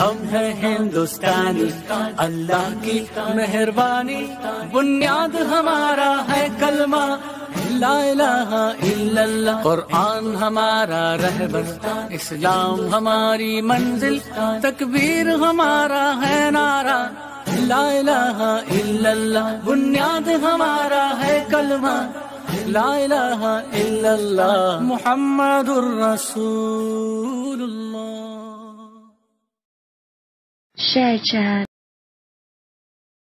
हम है हिंदुस्तानी, अल्लाह की मेहरबानी। बुनियाद हमारा है कलमा कुरान हमारा रहबर, इस्लाम हमारी मंजिल, तकबीर हमारा है नारा। ला इलाहा इल्लल्लाह, बुनियाद हमारा है कलमा, ला इलाहा इल्लल्लाह। मुहम्मदुर रसूलुल्लाह। Shay Chan.